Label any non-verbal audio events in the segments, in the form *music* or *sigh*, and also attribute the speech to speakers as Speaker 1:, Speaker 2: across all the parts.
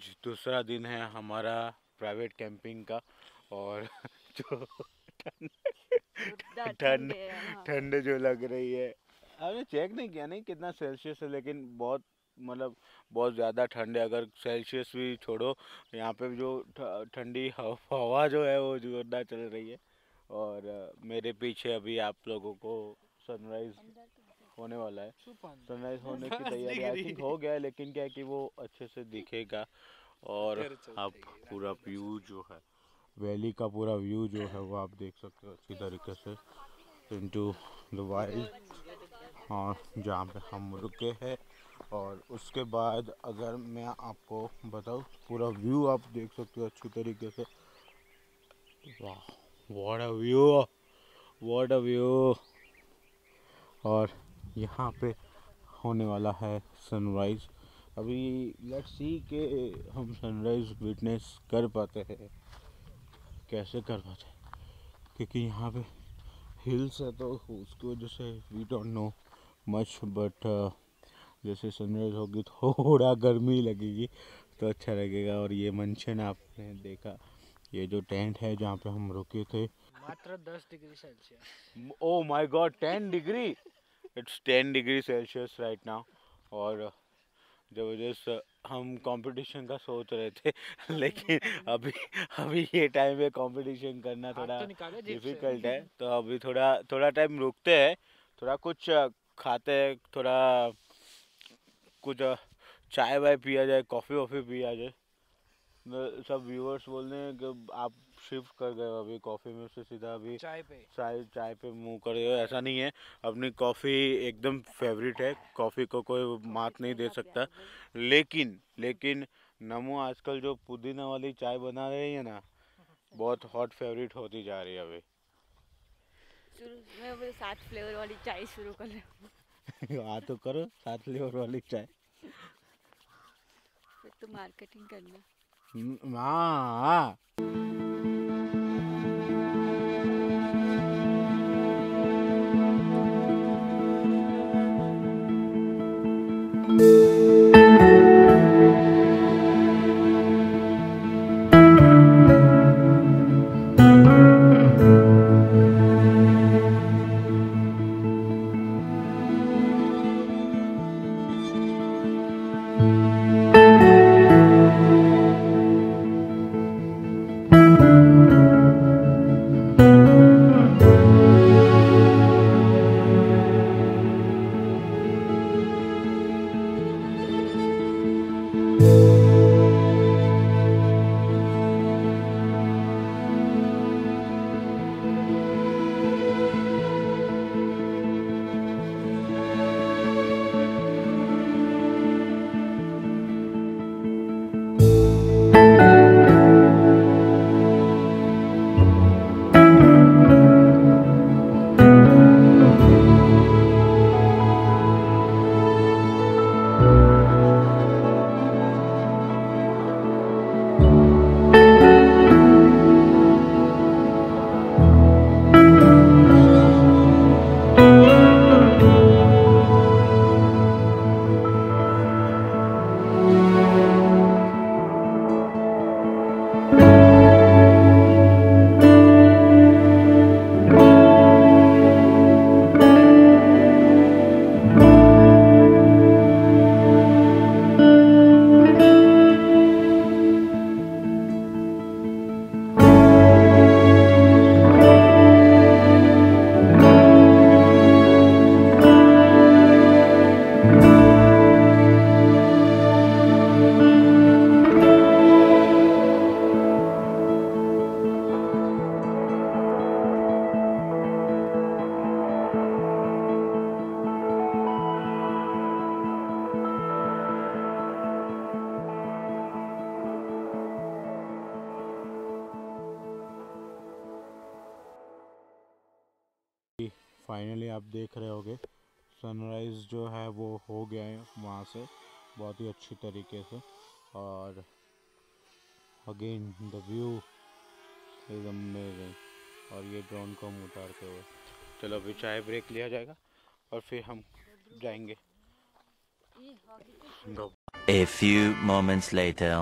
Speaker 1: आज दूसरा दिन है हमारा प्राइवेट कैंपिंग का और *laughs* जो ठंड ठंड जो लग रही है। हमने चेक नहीं किया नहीं कितना सेल्सियस है लेकिन बहुत मतलब बहुत ज़्यादा ठंड है। अगर सेल्सियस भी छोड़ो यहाँ पे जो ठंडी हवा जो है वो जोरदार चल रही है। और मेरे पीछे अभी आप लोगों को सनराइज़ होने वाला है। सनराइज होने की *laughs* तैयारी आई थिंक हो गया है लेकिन क्या है कि वो अच्छे से दिखेगा। और आप पूरा व्यू जो है वैली का पूरा व्यू जो है वो आप देख सकते हो अच्छी तरीके से। इनटू द वाइल्ड हाँ जहाँ पे हम रुके हैं। और उसके बाद अगर मैं आपको बताऊँ पूरा व्यू आप देख सकते हो अच्छी तरीके से। वाह what a view what a view और यहाँ पे होने वाला है सनराइज़ अभी लेट्स सी के हम सनराइज़ विटनेस कर पाते हैं। कैसे कर पाते हैं? क्योंकि यहाँ पे हिल्स है तो उसकी वजह से we don't know much but जैसे सनराइज होगी थोड़ा गर्मी लगेगी तो अच्छा लगेगा। और ये मंचन आपने देखा ये जो टेंट है जहाँ पे हम रुके थे।
Speaker 2: मात्र 10 degree Celsius.
Speaker 1: Oh my god ten degree it's ten degree Celsius right now और ज़बरदस्त हम कंपटीशन का सोच रहे थे। *laughs* लेकिन अभी अभी ये टाइम में कंपटीशन करना थोड़ा तो डिफ़िकल्ट है। तो अभी थोड़ा थोड़ा टाइम रुकते हैं। थोड़ा कुछ खाते हैं थोड़ा कुछ चाय वाय पिया जाए कॉफ़ी वॉफ़ी पिया जाए। सब व्यूअर्स बोल रहे हैं कि आप शिफ्ट कर गए अभी कॉफ़ी में से सीधा अभी
Speaker 2: चाय पे।
Speaker 1: चाय चाय पे मुँह कर रहे हो ऐसा नहीं है। अपनी कॉफ़ी एकदम फेवरेट है कॉफ़ी को कोई मात नहीं दे सकता। लेकिन लेकिन नमो आजकल जो पुदीना वाली चाय बना रही है ना बहुत हॉट फेवरेट होती जा रही है अभी।
Speaker 3: मैं सात फ्लेवर वाली चाय शुरू कर *laughs*
Speaker 1: हाँ। तो करो सात फ्लेवर वाली चाय।
Speaker 3: तो मार्केटिंग करना।
Speaker 1: हाँ। फाइनली आप देख रहे होगे सनराइज़ जो है वो हो गया है वहाँ से बहुत ही अच्छी तरीके से। और again the view is amazing और ये ड्रोन को हम उतारते हुए। चलो अभी चाय ब्रेक लिया जाएगा और फिर हम जाएँगे।
Speaker 4: A few moments later.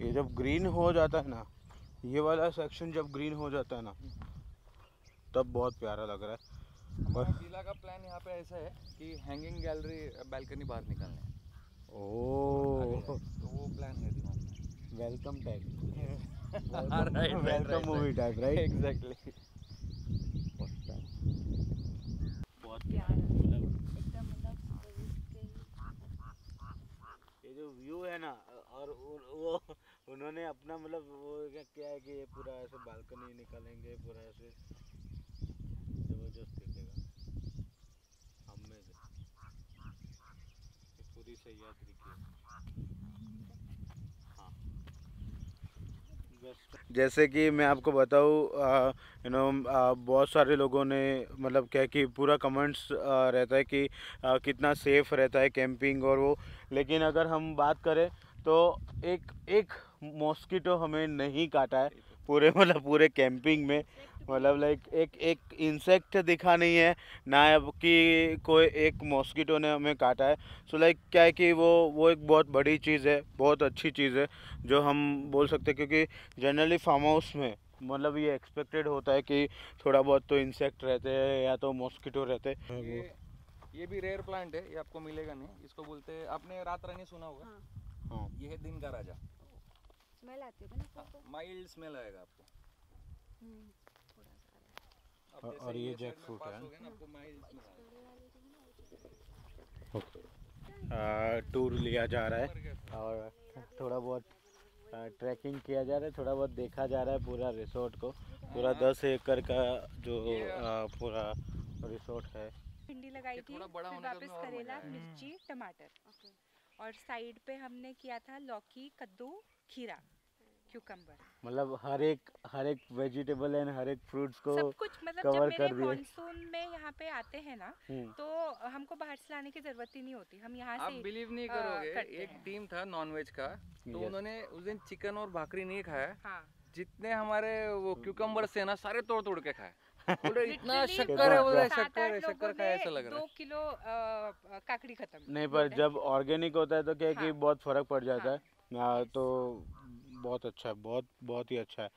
Speaker 1: ये जब ग्रीन हो जाता है ना ये वाला सेक्शन जब ग्रीन हो जाता है ना तब बहुत प्यारा लग रहा है।
Speaker 5: हमारा किला का प्लान यहाँ पे ऐसा है कि हैंगिंग गैलरी बैल्कनी बाहर निकालने है।
Speaker 1: ओ
Speaker 5: तो वो प्लान है दिमाग में
Speaker 1: welcome
Speaker 5: right,
Speaker 1: welcome movie type right
Speaker 5: exactly
Speaker 1: बहुत
Speaker 3: प्यारा मतलब
Speaker 1: ये जो व्यू है ना और वो उन्होंने अपना मतलब वो क्या है कि ये पूरा ऐसे बालकनी निकालेंगे पूरा ऐसे ज़बरदस्त दिखेगा। अमेजिंग ये पूरी सह्याद्री की हाँ। जैसे कि मैं आपको बताऊँ यू नो बहुत सारे लोगों ने मतलब क्या कि पूरा कमेंट्स रहता है कि आ, कितना सेफ़ रहता है कैंपिंग और वो। लेकिन अगर हम बात करें तो एक एक मॉस्किटो हमें नहीं काटा है। पूरे मतलब पूरे कैंपिंग में मतलब लाइक एक एक इंसेक्ट दिखा नहीं है ना अब कि कोई एक मॉस्किटो ने हमें काटा है। सो so लाइक क्या है कि वो वो एक बहुत बड़ी चीज़ है बहुत अच्छी चीज़ है जो हम बोल सकते हैं क्योंकि जनरली फार्म हाउस में मतलब ये एक्सपेक्टेड होता है कि थोड़ा बहुत तो इंसेक्ट रहते हैं या तो मॉस्किटो रहते हैं।
Speaker 5: ये ये भी रेयर प्लांट है ये आपको मिलेगा नहीं इसको बोलते हैं आपने रात रानी सुना होगा?
Speaker 3: हाँ
Speaker 1: हाँ।
Speaker 5: ये है दिन का राजा।
Speaker 3: स्मेल आती है ना आपको?
Speaker 5: माइल्ड स्मेल आएगा आपको।
Speaker 3: हम्म,
Speaker 1: और- ये jackfruit
Speaker 5: pass
Speaker 1: है।
Speaker 5: हो।
Speaker 1: टूर लिया जा रहा है और थोड़ा बहुत ट्रैकिंग किया जा रहा है थोड़ा बहुत देखा जा रहा है पूरा रिसोर्ट को। पूरा
Speaker 5: हाँ।
Speaker 1: दस एकड़ का जो पूरा रिसोर्ट है।
Speaker 6: भिंडी लगाई थी फिर वापस करेला मिर्ची टमाटर। और साइड पे हमने किया था लौकी कद्दू खीरा क्यूकम्बर
Speaker 1: मतलब हर एक हर एक वेजिटेबल एंड हर एक फ्रूट्स को
Speaker 6: सब कुछ मतलब जब मेरे मानसून में यहाँ पे आते हैं ना
Speaker 1: हम्म,
Speaker 6: तो हमको बाहर से लाने की ज़रूरत ही नहीं होती। हम यहाँ
Speaker 5: आप
Speaker 6: से
Speaker 5: बिलीव नहीं करोगे एक टीम था नॉनवेज का तो उन्होंने उस दिन चिकन और भाकरी नहीं खाया।
Speaker 6: हाँ।
Speaker 5: जितने हमारे वो क्यूकम्बर से ना सारे तोड़ तोड़ के खाए। इतना शक्कर है बोले शक्कर है शक्कर खाया ऐसा लग रहा है।
Speaker 6: दो किलो काकड़ी खत्म
Speaker 1: नहीं पर जब ऑर्गेनिक होता है तो क्या है कि
Speaker 6: हाँ।
Speaker 1: बहुत फ़र्क पड़ जाता
Speaker 6: हाँ।
Speaker 1: है तो बहुत अच्छा है, बहुत बहुत ही अच्छा है।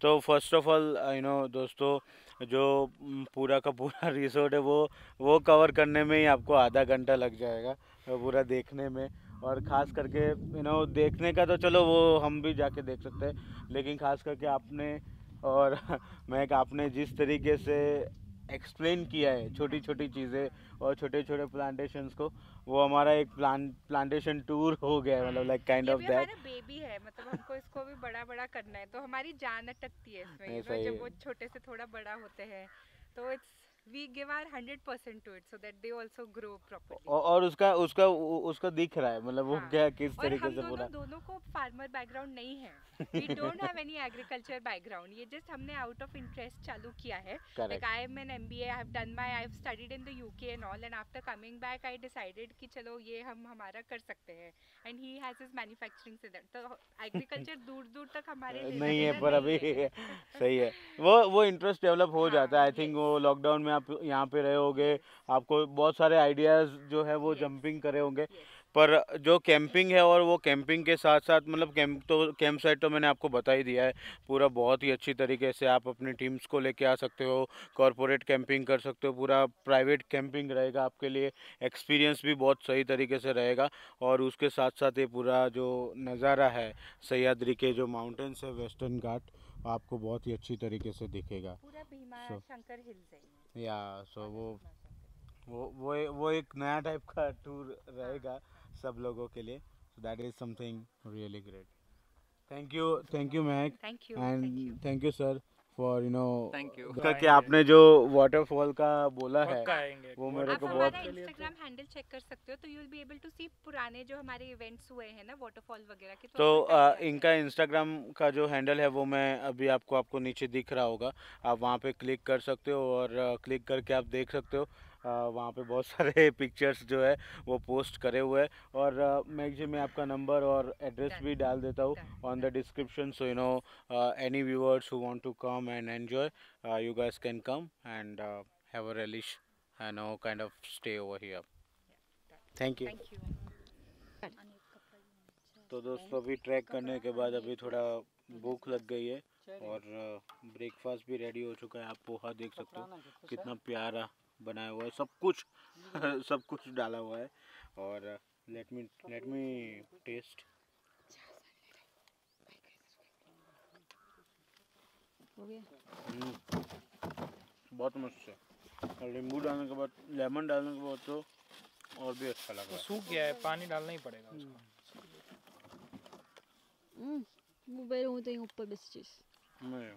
Speaker 1: तो first of all you know दोस्तों, जो पूरा का पूरा *laughs* रिसोर्ट है, वो वो कवर करने में ही आपको आधा घंटा लग जाएगा पूरा देखने में। और ख़ास करके यू नो देखने का तो चलो, वो हम भी जाके देख सकते हैं, लेकिन ख़ास करके आपने और *laughs* मैं आपने जिस तरीके से एक्सप्लेन किया है छोटी छोटी चीज़ें और छोटे छोटे प्लांटेशंस को। वो हमारा एक प्लान प्लांटेशन टूर हो गया है मतलब like kind of that
Speaker 6: baby है मतलब हमको इसको भी बड़ा बड़ा करना है। तो हमारी जान अटकती है इसमें जब वो छोटे से थोड़ा बड़ा होते हैं तो it's we give our 100% to it so that they also grow properly
Speaker 1: और उसका उसका उसका दिख रहा है मतलब वो
Speaker 6: हाँ।
Speaker 1: क्या किस तरीके से पूरा
Speaker 6: दोनों को फार्मर बैकग्राउंड नहीं है। We don't have any agriculture background ये जस्ट हमने आउट ऑफ़ इंटरेस्ट चालू किया है। Like
Speaker 1: correct
Speaker 6: I am an MBA I have done my I have studied in the UK and all and after coming back I decided कि चलो ये हम हमारा कर सकते हैं। And he has his manufacturing से तो agriculture दूर दूर तक हमारे *laughs*
Speaker 1: नहीं है पर अभी *laughs* सही है। वो वो इंटरेस्ट डेवलप हो
Speaker 6: हाँ,
Speaker 1: जाता है आई थिंक वो लॉकडाउन में आप यहाँ पे रहे होंगे आपको बहुत सारे आइडियाज़ जो है वो. जंपिंग करे होंगे। पर जो कैंपिंग है और वो कैंपिंग के साथ साथ मतलब कैंप तो कैंप साइट तो मैंने आपको बता ही दिया है। पूरा बहुत ही अच्छी तरीके से आप अपनी टीम्स को लेके आ सकते हो कॉरपोरेट कैंपिंग कर सकते हो पूरा प्राइवेट कैंपिंग रहेगा आपके लिए एक्सपीरियंस भी बहुत सही तरीके से रहेगा। और उसके साथ साथ ये पूरा जो नज़ारा है सह्याद्री के जो माउंटेन्स है वेस्टर्न घाट आपको बहुत ही अच्छी तरीके से दिखेगा।
Speaker 6: पूरा भीमा
Speaker 1: So-
Speaker 6: शंकर हिल्स है या
Speaker 1: सो
Speaker 6: so वो
Speaker 1: वो वो वो एक नया टाइप का टूर रहेगा सब लोगों के लिए। So that is something really great thank you thank you Mac and thank you sir for you know
Speaker 5: thank you
Speaker 1: कि आपने जो वाटरफॉल का बोला है वो मेरे
Speaker 6: आप
Speaker 1: को
Speaker 6: हमारा
Speaker 1: बहुत
Speaker 6: इंस्टाग्राम हैंडल चेक कर सकते हो तो you will be able to see पुराने जो हमारे इवेंट्स हुए हैं ना वाटरफॉल वगैरह के
Speaker 1: तो आ इनका इंस्टाग्राम का जो हैंडल है वो मैं अभी आपको आपको नीचे दिख रहा होगा। आप वहाँ पे क्लिक कर सकते हो और क्लिक करके आप देख सकते हो। वहाँ पे बहुत *laughs* सारे पिक्चर्स जो है वो पोस्ट करे हुए हैं। और मैं जी मैं आपका नंबर और एड्रेस भी डाल देता हूँ। On the description so you know any viewers who want to come and enjoy you guys can come and have a relish I know kind of stay over here
Speaker 6: thank you
Speaker 1: तो दोस्तों अभी track करने के बाद अभी थोड़ा भूख लग गई है और ब्रेकफास्ट भी रेडी हो चुका है। आप पोहा देख सकते हो कितना प्यारा बनाया हुआ है सब कुछ *laughs* सब कुछ डाला हुआ है। और let me let me taste बहुत मस्त है। और नींबू डालने के बाद लेमन डालने के बाद तो और भी अच्छा लगा
Speaker 2: सूख गया है पानी डालना ही पड़ेगा उसका।
Speaker 3: मोबाइल होते हैं ऊपर बस
Speaker 1: चीज़। नहीं।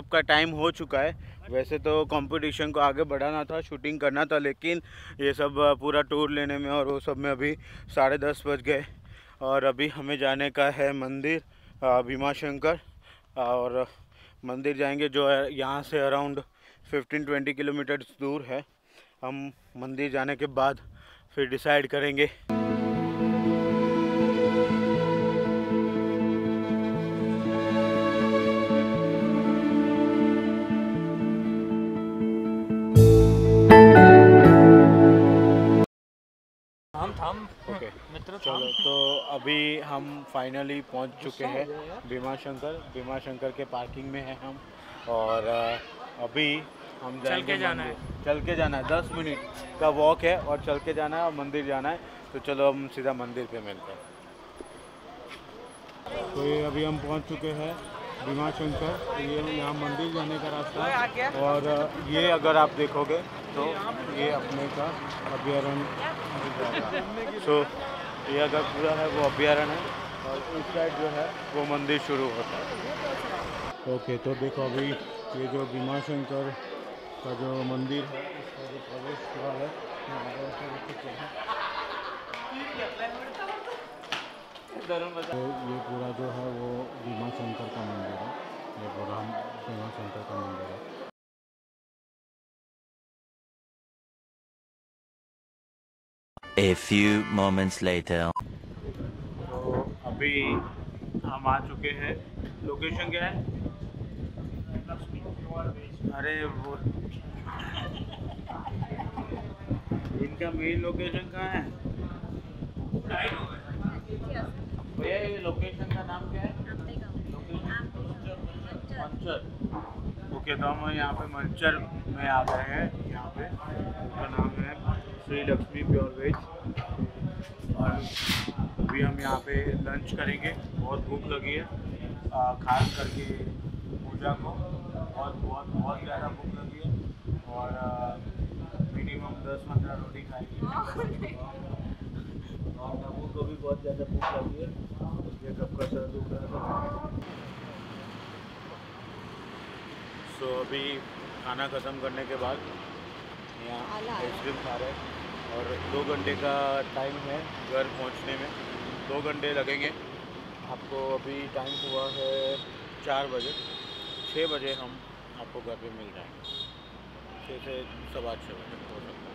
Speaker 1: सेटअप का टाइम हो चुका है। वैसे तो कंपटीशन को आगे बढ़ाना था शूटिंग करना था, लेकिन ये सब पूरा टूर लेने में और वो सब में अभी साढ़े दस बज गए। और अभी हमें जाने का है मंदिर भीमा शंकर और मंदिर जाएँगे जो है यहाँ से अराउंड 15-20 किलोमीटर दूर है। हम मंदिर जाने के बाद फिर डिसाइड करेंगे। अभी हम फाइनली पहुँच चुके हैं भीमा शंकर। भीमा शंकर के पार्किंग में हैं हम। और अभी हम जाएँगे
Speaker 2: के जाना
Speaker 1: है। चल के जाना है। दस मिनट का वॉक है और चल के जाना है और मंदिर जाना है। तो चलो हम सीधा मंदिर पे मिलते हैं। तो ये अभी हम पहुँच चुके हैं भीमा शंकर। ये यहाँ मंदिर जाने का रास्ता है। और ये अगर आप देखोगे तो ये अपने का अभ्यारण्य सो *laughs* ये अगर पूरा है वो अभ्यारण्य है और इस साइड जो है वो मंदिर शुरू होता है। ओके तो देखो अभी ये जो भीमाशंकर का जो मंदिर है उसका जो प्रवेश द्वार है यहाँ। तो ये पूरा जो है वो भीमाशंकर का मंदिर है ये पूरा भीमाशंकर का मंदिर है।
Speaker 4: A few moments later.
Speaker 1: तो अभी हम आ चुके हैं। लोकेशन क्या है? अरे वो इनका मेन लोकेशन कहाँ है? भैया, ये लोकेशन का नाम क्या है? मंचर। ओके तो हम यहाँ पे मंचर में आ गए हैं। यहाँ पे उसका नाम है श्री लक्ष्मी प्योर वेज। और अभी हम यहाँ पे लंच करेंगे। बहुत भूख लगी है। खास करके पूजा को। और बहुत बहुत ज़्यादा भूख लगी है। और मिनिमम दस पंद्रह रोटी खाएँगे। और नमू को भी बहुत ज़्यादा भूख लगी है। ये कब का सर दुख रहा था। सो अभी खाना ख़त्म करने के बाद यहाँ आइसक्रीम खा रहे हैं। और दो घंटे का टाइम है घर पहुँचने में। दो घंटे लगेंगे। आपको अभी टाइम हुआ है चार बजे। छः बजे हम आपको घर पे मिल जाएँगे। छः से सवा छः बजे हो सकता है।